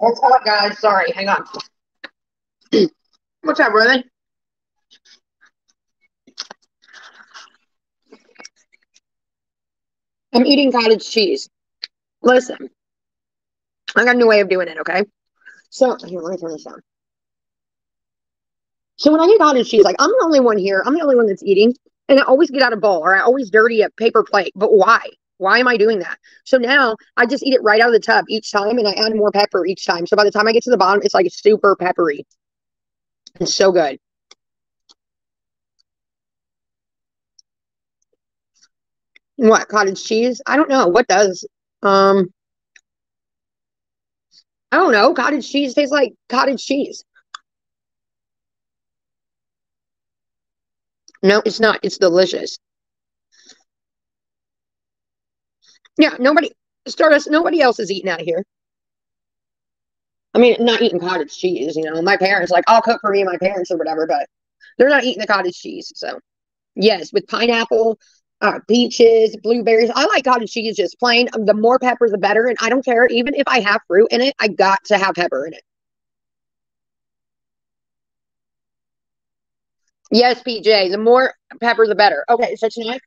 What's up, guys? Sorry, hang on. What's up, brother? I'm eating cottage cheese. Listen, I got a new way of doing it, okay? So, here, let me turn this down. So, when I eat cottage cheese, like, I'm the only one here. I'm the only one that's eating. And I always get out a bowl or I always dirty a paper plate. But why? Why am I doing that? So now I just eat it right out of the tub each time and I add more pepper each time. So by the time I get to the bottom, it's like super peppery. It's so good. What cottage cheese? I don't know. What does? Um, I don't know. Cottage cheese tastes like cottage cheese. No, it's not. It's delicious. Yeah, nobody, Stardust, nobody else is eating out of here. I mean, not eating cottage cheese, you know. My parents, like, I'll cook for me and my parents or whatever, but they're not eating the cottage cheese. So, yes, with pineapple, uh, peaches, blueberries. I like cottage cheese just plain. The more pepper, the better. And I don't care. Even if I have fruit in it, I got to have pepper in it. Yes, PJ. The more pepper, the better. Okay, so tonight,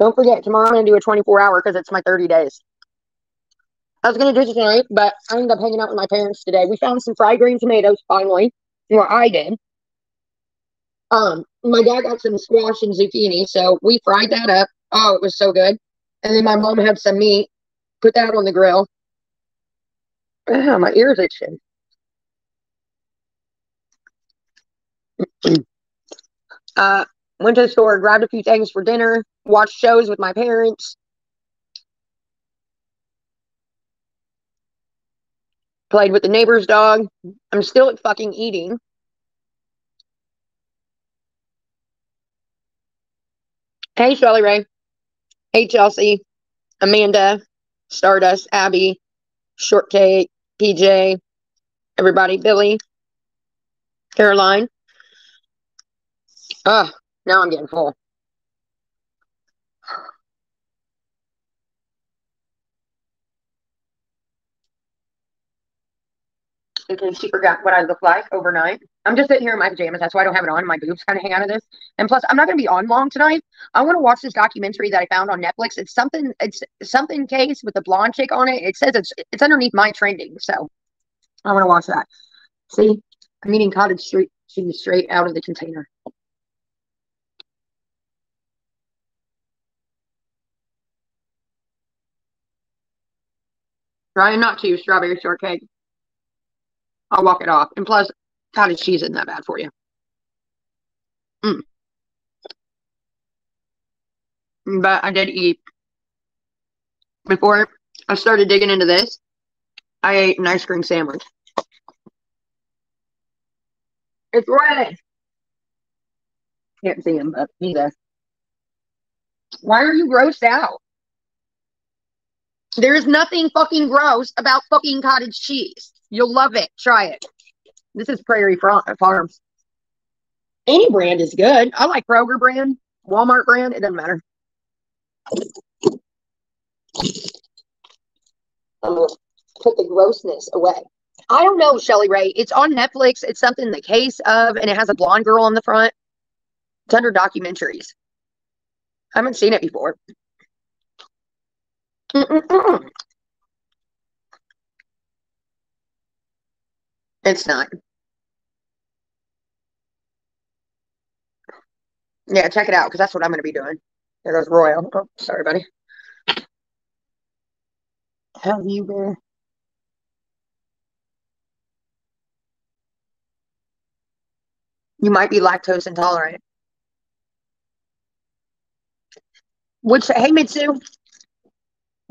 don't forget, tomorrow I'm going to do a 24 hour because it's my 30 days. I was going to do it tonight, but I ended up hanging out with my parents today. We found some fried green tomatoes finally. Well, I did. Um, my dad got some squash and zucchini, so we fried that up. Oh, it was so good. And then my mom had some meat, put that on the grill. Oh, my ears itching. uh, went to the store, grabbed a few things for dinner, watched shows with my parents. Played with the neighbor's dog. I'm still fucking eating. Hey, Shelly Ray. Hey, Chelsea. Amanda. Stardust. Abby. Shortcake. PJ. Everybody. Billy. Caroline. Oh, now I'm getting full. case she forgot what I look like overnight. I'm just sitting here in my pajamas. That's why I don't have it on. My boobs kind of hang out of this. And plus, I'm not going to be on long tonight. I want to watch this documentary that I found on Netflix. It's something. It's something case with a blonde chick on it. It says it's it's underneath my trending. So I want to watch that. See, I'm eating cottage street cheese straight out of the container. Trying not to strawberry shortcake. I'll walk it off. And plus, cottage cheese isn't that bad for you. Mm. But I did eat before I started digging into this. I ate an ice cream sandwich. It's red. Can't see him, but he's there. Why are you grossed out? There is nothing fucking gross about fucking cottage cheese. You'll love it. Try it. This is Prairie Farms. Any brand is good. I like Kroger brand, Walmart brand. It doesn't matter. I'm gonna put the grossness away. I don't know, Shelly Ray. It's on Netflix. It's something the case of, and it has a blonde girl on the front. It's under documentaries. I haven't seen it before. It's not. Yeah, check it out because that's what I'm going to be doing. There goes Royal. Oh, sorry, buddy. Have you been? You might be lactose intolerant. Which, hey, Mitsu,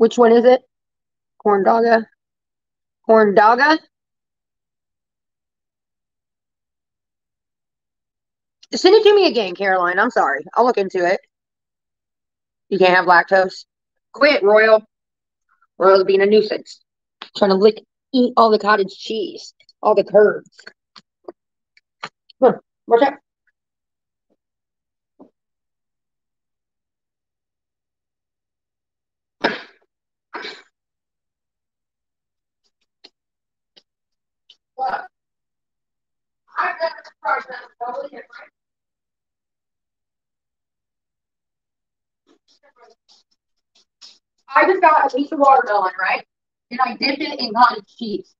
which one is it? Corn dogga? Corn dogga? Send it to me again, Caroline. I'm sorry. I'll look into it. You can't have lactose. Quit, Royal. Royal's being a nuisance. Trying to lick, eat all the cottage cheese, all the curds. Huh. Watch out. Different. I just got a piece of watermelon, right? And I dipped it in cottage cheese.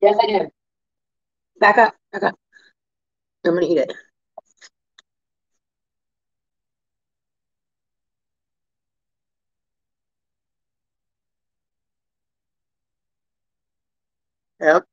Yes, I did. Back up. Back up. I'm gonna eat it. Yep.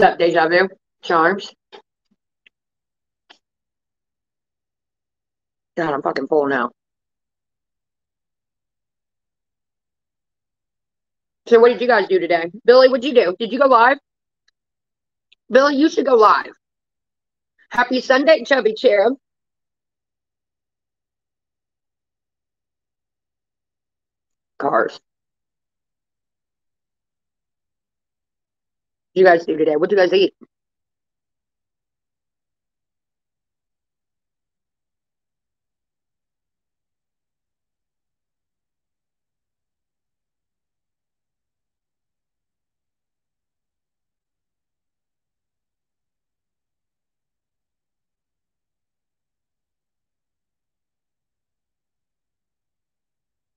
What's up, Deja Vu? Charms. God, I'm fucking full now. So what did you guys do today? Billy, what'd you do? Did you go live? Billy, you should go live. Happy Sunday, Chubby Cherub. Cars. You guys do today? What do you guys eat?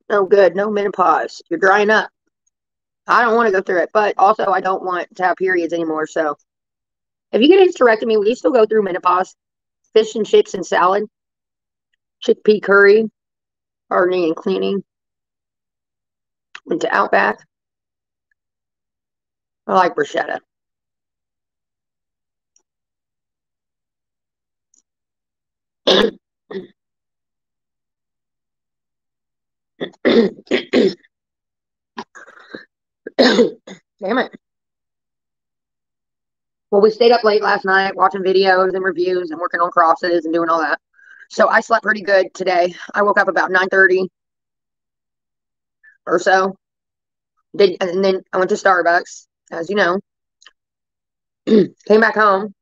Oh, good. No menopause. You're drying up. I don't want to go through it, but also I don't want to have periods anymore. So if you get a hysterectomy, will you still go through menopause? Fish and chips and salad, chickpea curry, hardening and cleaning. Went to Outback. I like bruschetta. Damn it. Well, we stayed up late last night watching videos and reviews and working on crosses and doing all that. So I slept pretty good today. I woke up about 9.30 or so. Did, and then I went to Starbucks, as you know. Came back home.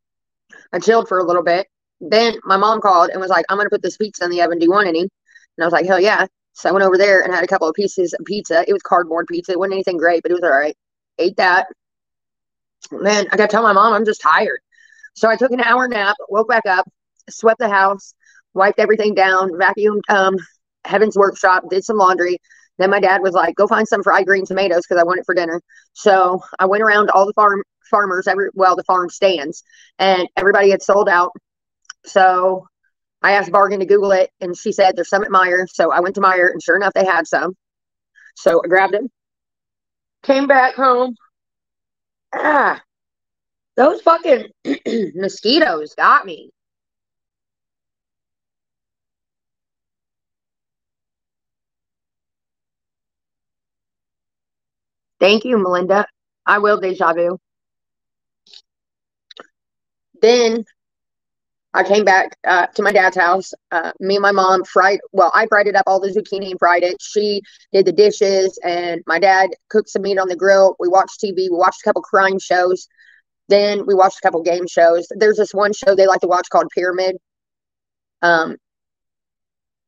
I chilled for a little bit. Then my mom called and was like, I'm going to put this pizza in the oven. Do you want any? And I was like, hell yeah. So I went over there and had a couple of pieces of pizza. It was cardboard pizza. It wasn't anything great, but it was all right. Ate that. Man, I got to tell my mom I'm just tired. So I took an hour nap, woke back up, swept the house, wiped everything down, vacuumed um, Heaven's Workshop, did some laundry. Then my dad was like, "Go find some fried green tomatoes because I want it for dinner." So I went around all the farm farmers, every well, the farm stands, and everybody had sold out. So I asked Bargain to Google it, and she said there's some at Meijer. So I went to Meijer, and sure enough, they had some. So I grabbed them, came back home. Ah, those fucking mosquitoes got me. Thank you, Melinda. I will deja vu. Then I came back uh, to my dad's house. Uh, me and my mom fried, well, I fried it up all the zucchini and fried it. She did the dishes, and my dad cooked some meat on the grill. We watched TV. We watched a couple crime shows. Then we watched a couple game shows. There's this one show they like to watch called Pyramid. Um,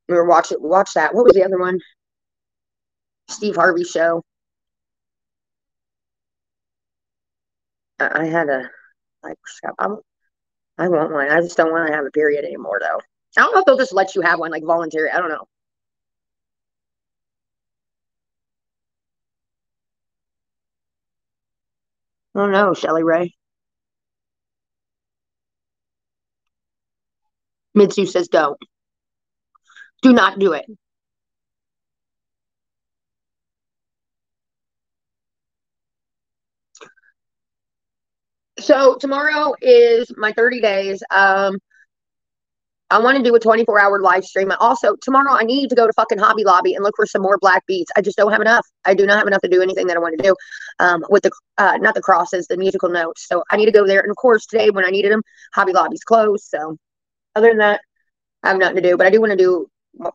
we were watching, watch that. What was the other one? Steve Harvey show. I had a like I'm I want one. I just don't want to have a period anymore, though. I don't know if they'll just let you have one, like voluntary. I don't know. Oh no, Shelly Ray. Mitsu says don't. Do not do it. So tomorrow is my 30 days. Um, I want to do a 24 hour live stream. I also, tomorrow I need to go to fucking Hobby Lobby and look for some more black beats. I just don't have enough. I do not have enough to do anything that I want to do um, with the, uh, not the crosses, the musical notes. So I need to go there. And of course, today when I needed them, Hobby Lobby's closed. So other than that, I have nothing to do. But I do want to do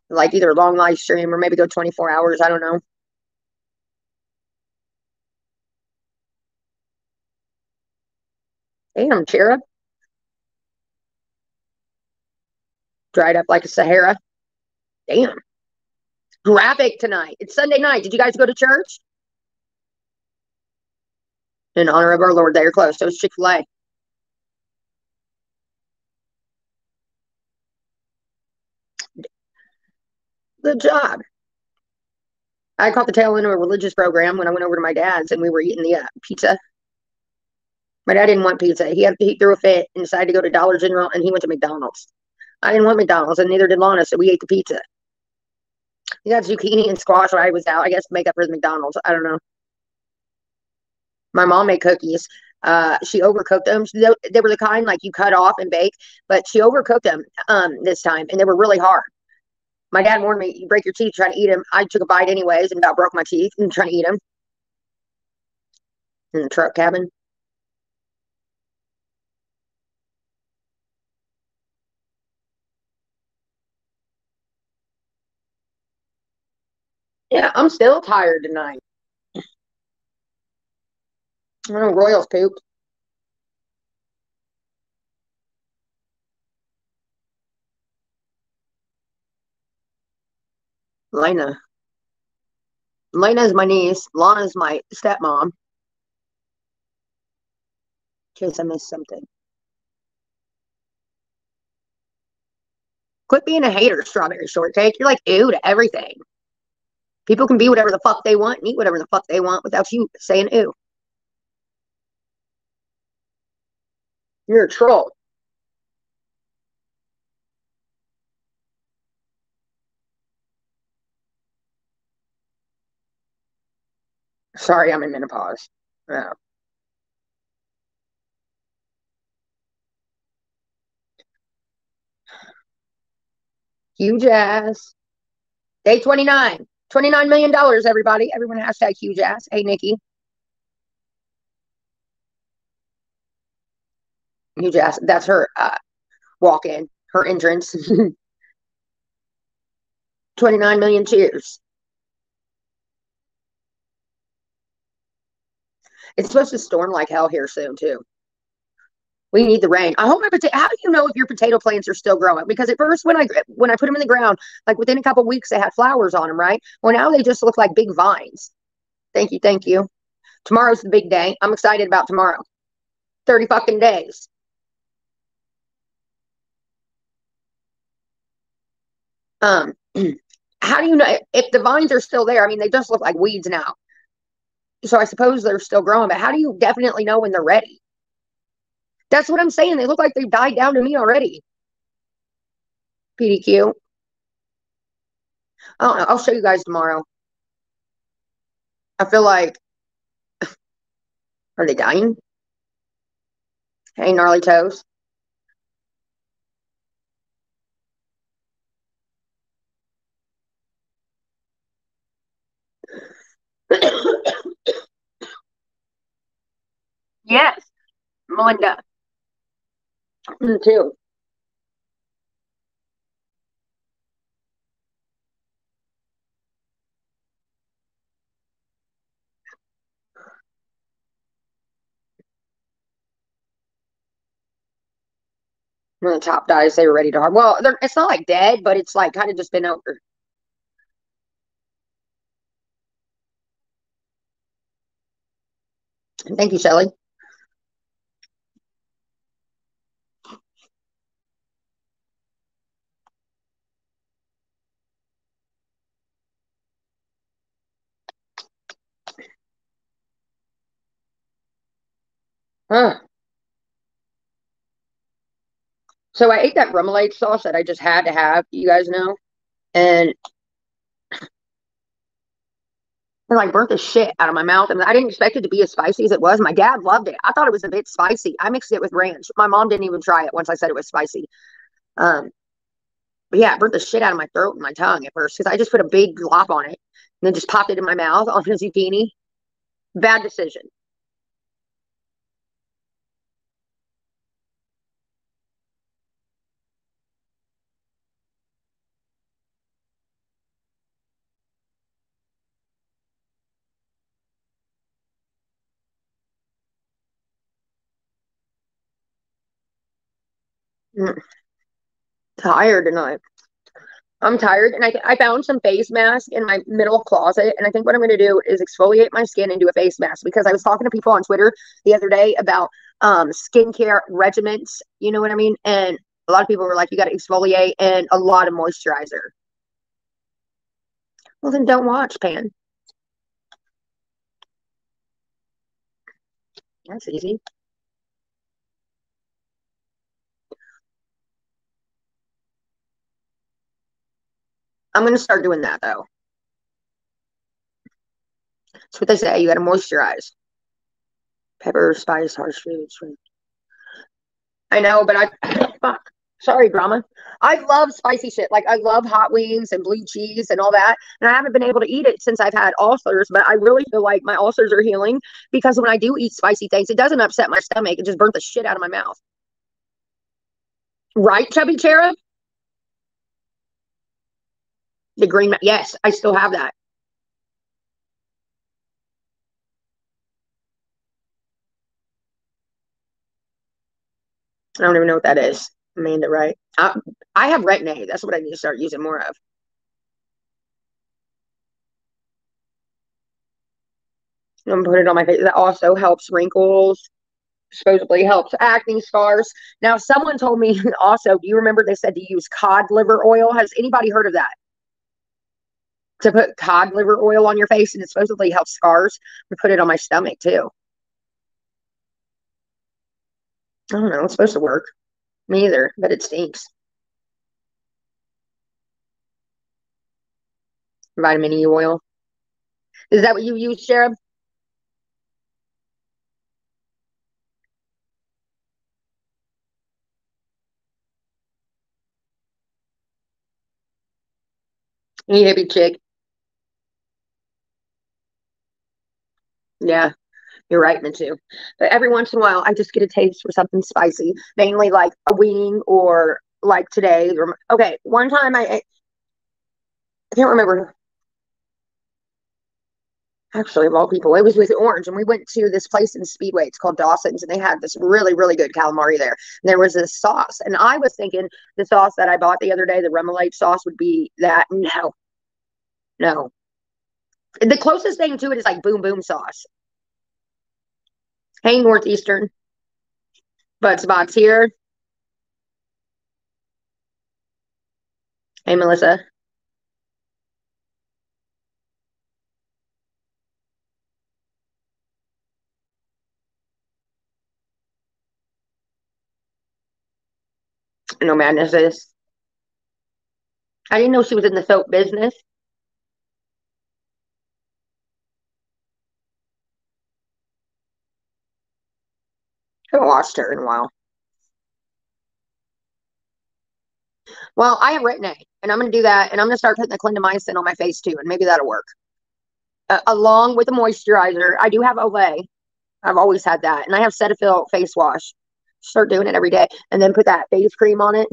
like either a long live stream or maybe go 24 hours. I don't know. Damn, Cherub. Dried up like a Sahara. Damn. Graphic tonight. It's Sunday night. Did you guys go to church? In honor of our Lord, they are closed. So it's Chick fil A. Good job. I caught the tail end of a religious program when I went over to my dad's and we were eating the uh, pizza. My dad didn't want pizza. He had he threw a fit and decided to go to Dollar General and he went to McDonald's. I didn't want McDonald's and neither did Lana, so we ate the pizza. He got zucchini and squash while I was out, I guess make up for the McDonald's. I don't know. My mom made cookies. Uh, she overcooked them. They, they were the kind like you cut off and bake, but she overcooked them um, this time and they were really hard. My dad warned me, you break your teeth trying to eat them. I took a bite anyways and about broke my teeth and trying to eat them in the truck cabin. Yeah, I'm still tired tonight. I know Royals poop. Lena. Lena is my niece. Lana is my stepmom. In case I missed something. Quit being a hater, strawberry shortcake. You're like ew to everything. People can be whatever the fuck they want and eat whatever the fuck they want without you saying ew. You're a troll. Sorry, I'm in menopause. Yeah. Huge ass. Day 29. $29 million, everybody. Everyone hashtag huge ass. Hey, Nikki. Huge ass. That's her uh, walk in, her entrance. 29 million cheers. It's supposed to storm like hell here soon, too. We need the rain. I hope my potato. How do you know if your potato plants are still growing? Because at first, when I when I put them in the ground, like within a couple weeks, they had flowers on them, right? Well, now they just look like big vines. Thank you, thank you. Tomorrow's the big day. I'm excited about tomorrow. Thirty fucking days. Um, how do you know if the vines are still there? I mean, they just look like weeds now. So I suppose they're still growing, but how do you definitely know when they're ready? That's what I'm saying. They look like they've died down to me already. PDQ. I don't know. I'll show you guys tomorrow. I feel like. Are they dying? Hey, gnarly toes. yes, Melinda. Too. When the top dies, they were ready to harm. Well, it's not like dead, but it's like kind of just been over. Thank you, Shelly. Huh. So I ate that remoulade sauce that I just had to have, you guys know. And it like burnt the shit out of my mouth. I mean, I didn't expect it to be as spicy as it was. My dad loved it. I thought it was a bit spicy. I mixed it with ranch. My mom didn't even try it once I said it was spicy. Um, but yeah, it burnt the shit out of my throat and my tongue at first because I just put a big glop on it and then just popped it in my mouth on a zucchini. Bad decision. Mm. Tired tonight. I'm tired, and I I found some face mask in my middle closet, and I think what I'm going to do is exfoliate my skin and do a face mask because I was talking to people on Twitter the other day about um skincare regimens. You know what I mean? And a lot of people were like, "You got to exfoliate and a lot of moisturizer." Well, then don't watch, Pan. That's easy. I'm to start doing that though. That's what they say. You got to moisturize. Pepper, spice, harsh foods. I know, but I fuck. Sorry, drama. I love spicy shit. Like I love hot wings and blue cheese and all that. And I haven't been able to eat it since I've had ulcers, but I really feel like my ulcers are healing because when I do eat spicy things, it doesn't upset my stomach. It just burns the shit out of my mouth. Right, Chubby Cherub? The green, yes, I still have that. I don't even know what that is. Amanda, right? I, I have Retin-A. That's what I need to start using more of. I'm put it on my face. That also helps wrinkles. Supposedly helps acne scars. Now, someone told me also. Do you remember they said to use cod liver oil? Has anybody heard of that? To put cod liver oil on your face and it supposedly helps scars. I put it on my stomach too. I don't know. It's supposed to work. Me either, but it stinks. Vitamin E oil. Is that what you use, Cherub? You hippie chick. Yeah. You're right, me too. But every once in a while, I just get a taste for something spicy, mainly like a wing or like today. Okay, one time I, I can't remember. Actually, of all people, it was with Orange, and we went to this place in Speedway. It's called Dawson's, and they had this really, really good calamari there. And there was this sauce, and I was thinking the sauce that I bought the other day, the remoulade sauce, would be that. No, no. The closest thing to it is like boom boom sauce. Hey, Northeastern. Bud Spots here. Hey, Melissa. No madness is. I didn't know she was in the soap business. Haven't watched her in a while. Well, I have Retin-A, and I'm going to do that, and I'm going to start putting the clindamycin on my face too, and maybe that'll work. Uh, along with the moisturizer, I do have Olay. I've always had that, and I have Cetaphil face wash. Start doing it every day, and then put that face cream on it.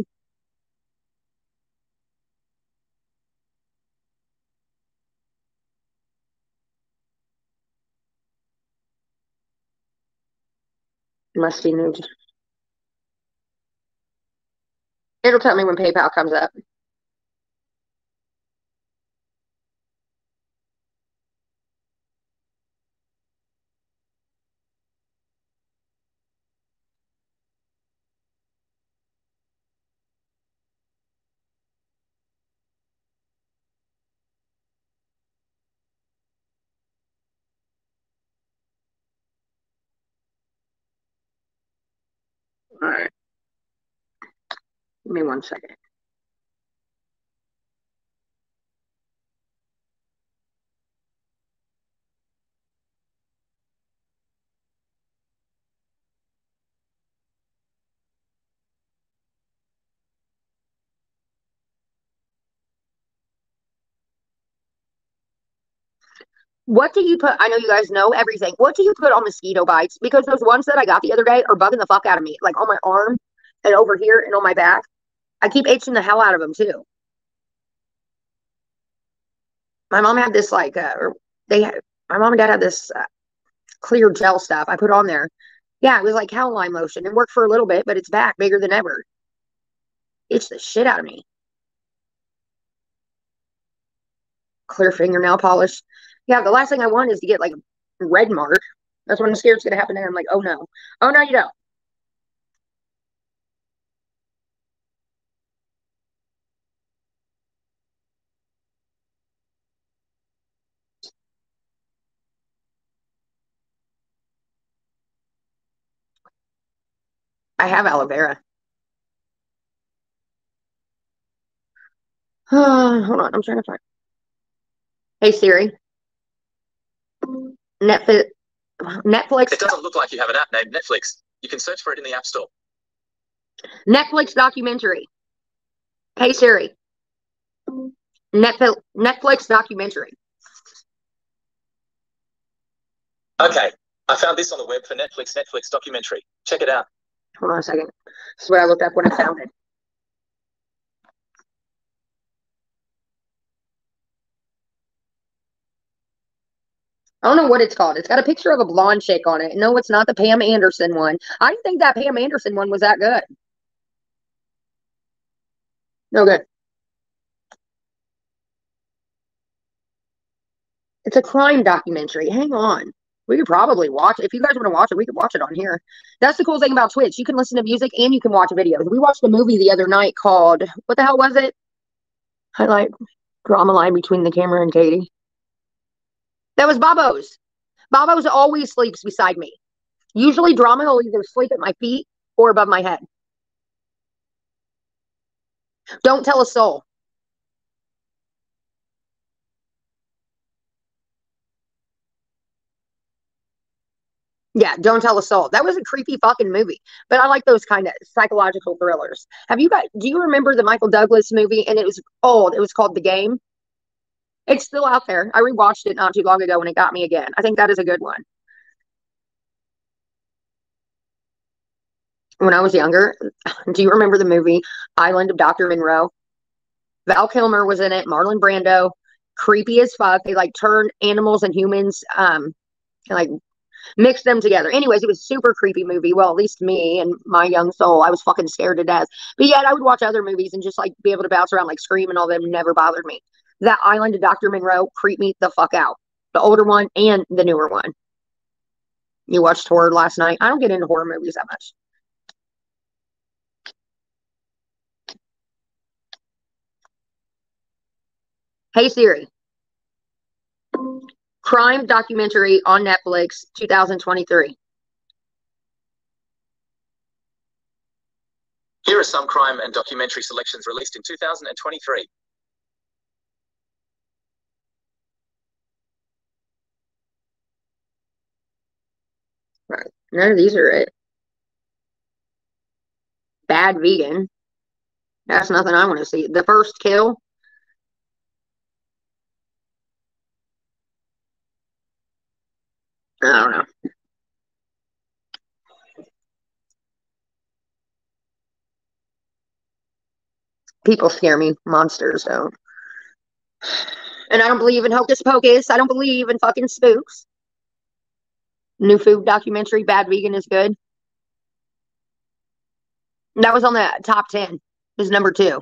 Musty news. It'll tell me when PayPal comes up. All right. Give me one second. What do you put? I know you guys know everything. What do you put on mosquito bites? Because those ones that I got the other day are bugging the fuck out of me, like on my arm and over here and on my back. I keep itching the hell out of them too. My mom had this like, uh, they had, my mom and dad had this uh, clear gel stuff I put on there. Yeah, it was like calamine lotion. It worked for a little bit, but it's back bigger than ever. It's the shit out of me. Clear fingernail polish. Yeah, the last thing I want is to get like a red mark. That's what I'm scared is going to happen And I'm like, oh no. Oh no, you don't. I have aloe vera. hold on, I'm trying to find. Hey Siri. Netflix. Netflix. It doesn't look like you have an app named Netflix. You can search for it in the App Store. Netflix documentary. Hey Siri. Netflix Netflix documentary. Okay, I found this on the web for Netflix Netflix documentary. Check it out. Hold on a second. This is what I looked up when I found it. I don't know what it's called. It's got a picture of a blonde chick on it. No, it's not the Pam Anderson one. I didn't think that Pam Anderson one was that good. No good. It's a crime documentary. Hang on. We could probably watch it. If you guys want to watch it, we could watch it on here. That's the cool thing about Twitch. You can listen to music and you can watch videos. We watched a movie the other night called, what the hell was it? I Highlight drama line between the camera and Katie. That was Babos. Babos always sleeps beside me. Usually drama will either sleep at my feet or above my head. Don't tell a soul. Yeah, Don't Tell a Soul. That was a creepy fucking movie. But I like those kind of psychological thrillers. Have you got do you remember the Michael Douglas movie? And it was old. It was called The Game. It's still out there. I rewatched it not too long ago and it got me again. I think that is a good one. When I was younger, do you remember the movie Island of Dr. Moreau? Val Kilmer was in it, Marlon Brando, creepy as fuck. They like turned animals and humans, um, like mixed them together. Anyways, it was a super creepy movie. Well, at least me and my young soul, I was fucking scared to death. But yet I would watch other movies and just like be able to bounce around, like scream and all them never bothered me. That Island of Dr. Moreau creeped me the fuck out. The older one and the newer one. You watched horror last night. I don't get into horror movies that much. Hey Siri. Crime documentary on Netflix 2023. Here are some crime and documentary selections released in 2023. None of these are it. Bad vegan. That's nothing I want to see. The first kill. I don't know. People scare me. Monsters don't. And I don't believe in hocus pocus. I don't believe in fucking spooks. New food documentary, Bad Vegan is good. That was on the top 10. Is number two.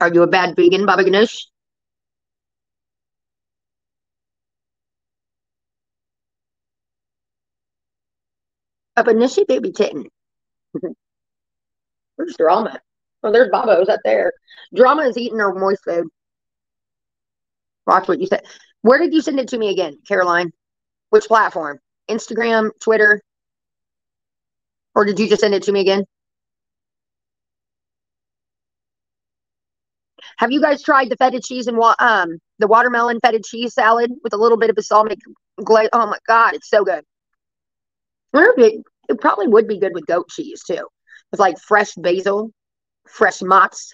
Are you a bad vegan, Baba Ganesh? A Banishi baby kitten. Where's Drama? Oh, there's Bobo's up there. Drama is eating her moist food. Watch what you said. Where did you send it to me again, Caroline? Which platform? Instagram, Twitter? Or did you just send it to me again? Have you guys tried the feta cheese and um the watermelon feta cheese salad with a little bit of balsamic glaze? Oh my god, it's so good. it, it probably would be good with goat cheese too, with like fresh basil, fresh mozz.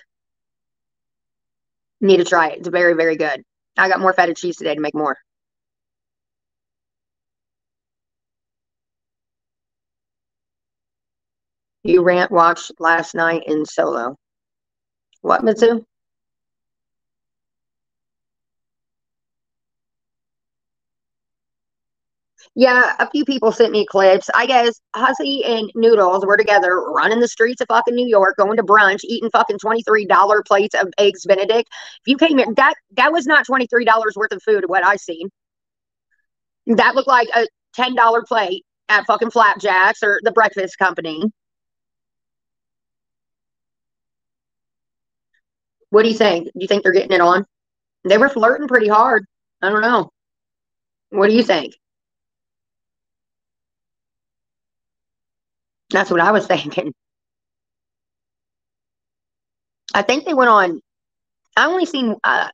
Need to try it. It's very very good. I got more feta cheese today to make more. You rant watched last night in solo. What, Mitsu? Yeah, a few people sent me clips. I guess Hussey and Noodles were together running the streets of fucking New York, going to brunch, eating fucking $23 plates of eggs Benedict. If you came in, that that was not $23 worth of food, what I seen. That looked like a $10 plate at fucking Flapjacks or the Breakfast Company. What do you think? Do you think they're getting it on? They were flirting pretty hard. I don't know. What do you think? That's what I was thinking. I think they went on. I only seen uh,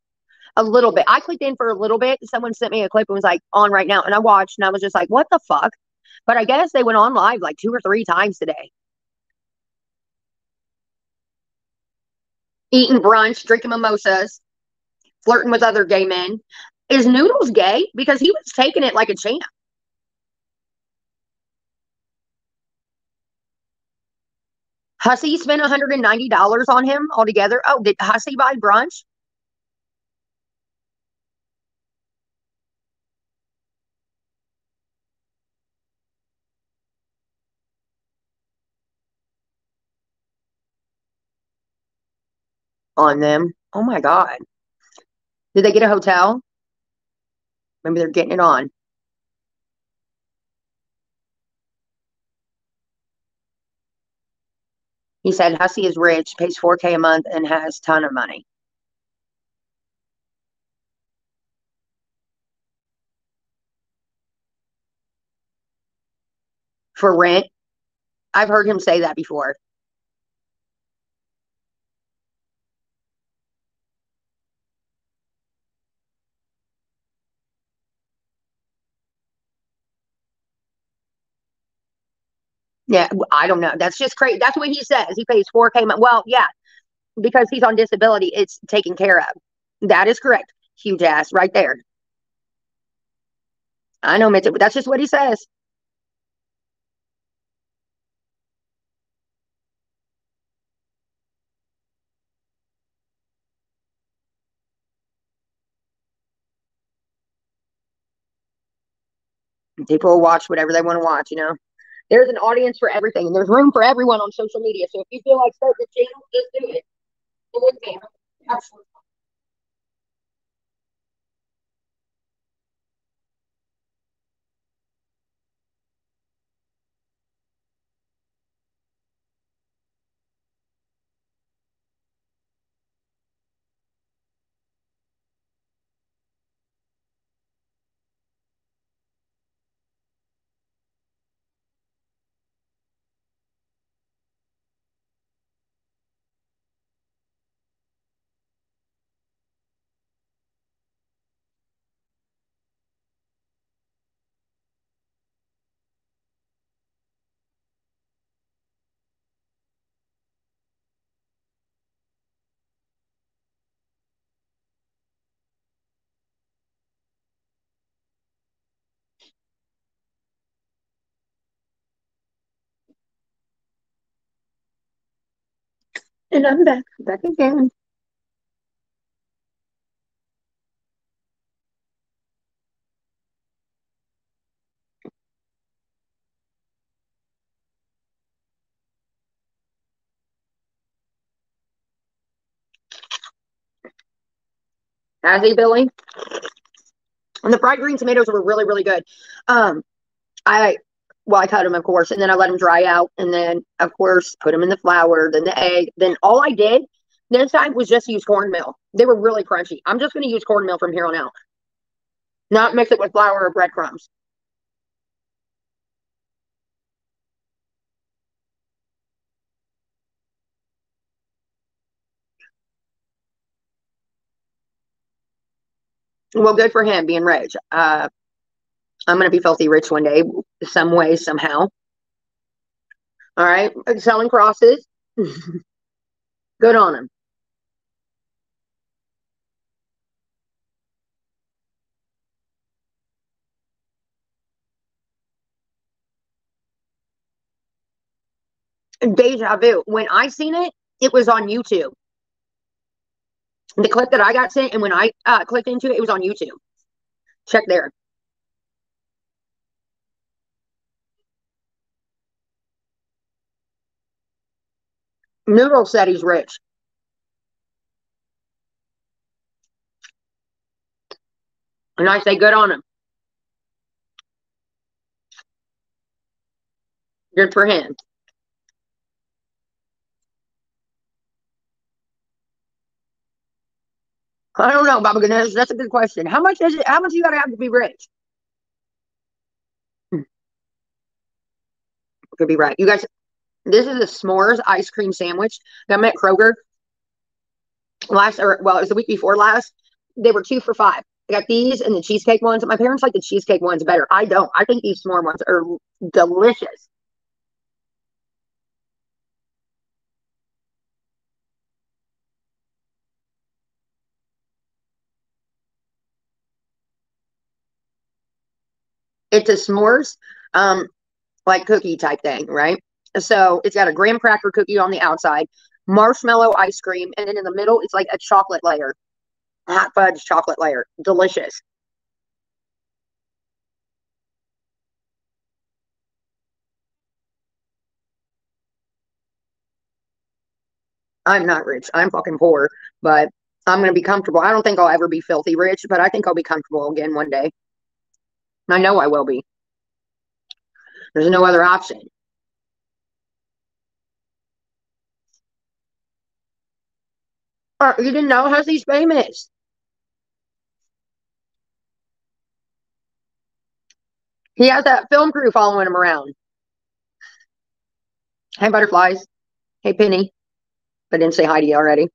a little bit. I clicked in for a little bit. Someone sent me a clip and was like on right now, and I watched, and I was just like, "What the fuck?" But I guess they went on live like two or three times today. Eating brunch, drinking mimosas, flirting with other gay men. Is Noodles gay? Because he was taking it like a champ. Hussey spent $190 on him altogether. Oh, did Hussey buy brunch? On them. Oh my God. Did they get a hotel? Maybe they're getting it on. He said Hussey is rich, pays 4K a month, and has ton of money. For rent. I've heard him say that before. Yeah, I don't know. That's just crazy. That's what he says. He pays 4K. Well, yeah, because he's on disability, it's taken care of. That is correct. Huge ass right there. I know, Mitch, but that's just what he says. People watch whatever they want to watch, you know. There's an audience for everything, and there's room for everyone on social media. So if you feel like starting a channel, just do it. Absolutely. And I'm back, back again. Has he, Billy? And the fried green tomatoes were really, really good. Um, I well, I cut them, of course, and then I let them dry out, and then, of course, put them in the flour, then the egg. Then all I did this time was just use cornmeal. They were really crunchy. I'm just going to use cornmeal from here on out, not mix it with flour or breadcrumbs. Well, good for him being rich. Uh, I'm going to be filthy rich one day, some way, somehow. All right. Selling crosses. good on them. Deja vu. When I seen it, it was on YouTube. The clip that I got sent, and when I uh, clicked into it, it was on YouTube. Check there. Noodle said he's rich. And I say good on him. Good for him. I don't know, Baba Ganesh. That's a good question. How much is it? How much you gotta have to be rich? Hmm. Could be right. You guys, this is a s'mores ice cream sandwich that I met Kroger last, or well, it was the week before last. They were two for five. I got these and the cheesecake ones. My parents like the cheesecake ones better. I don't. I think these s'more ones are delicious. It's a s'mores, um, like cookie type thing, right? So it's got a graham cracker cookie on the outside, marshmallow ice cream, and then in the middle, it's like a chocolate layer, hot fudge chocolate layer. Delicious. I'm not rich. I'm fucking poor, but I'm going to be comfortable. I don't think I'll ever be filthy rich, but I think I'll be comfortable again one day. I know I will be. There's no other option. Uh, you didn't know how he's famous. He has that film crew following him around. Hey, butterflies. Hey, Penny. I didn't say hi to you already.